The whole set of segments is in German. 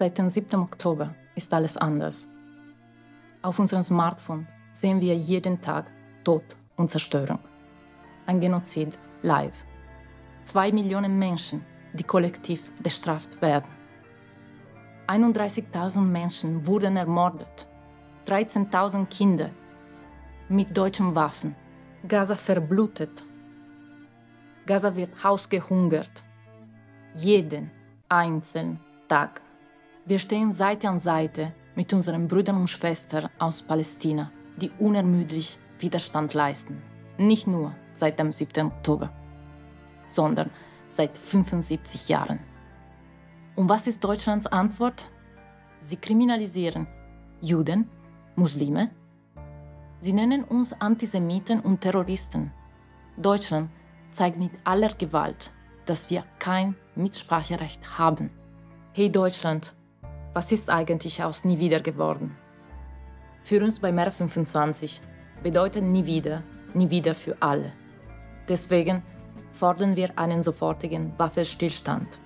Seit dem 7. Oktober ist alles anders. Auf unserem Smartphone sehen wir jeden Tag Tod und Zerstörung. Ein Genozid live. Zwei Millionen Menschen, die kollektiv bestraft werden. 31.000 Menschen wurden ermordet. 13.000 Kinder mit deutschen Waffen. Gaza verblutet. Gaza wird ausgehungert. Jeden einzelnen Tag. Wir stehen Seite an Seite mit unseren Brüdern und Schwestern aus Palästina, die unermüdlich Widerstand leisten. Nicht nur seit dem 7. Oktober, sondern seit 75 Jahren. Und was ist Deutschlands Antwort? Sie kriminalisieren Juden, Muslime. Sie nennen uns Antisemiten und Terroristen. Deutschland zeigt mit aller Gewalt, dass wir kein Mitspracherecht haben. Hey Deutschland, was ist eigentlich aus Nie wieder geworden? Für uns bei Mer 25 bedeutet nie wieder, nie wieder für alle. Deswegen fordern wir einen sofortigen Waffenstillstand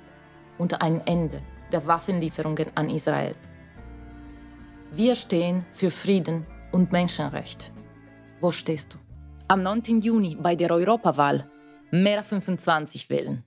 und ein Ende der Waffenlieferungen an Israel. Wir stehen für Frieden und Menschenrecht. Wo stehst du? Am 9. Juni bei der Europawahl Mera 25 wählen.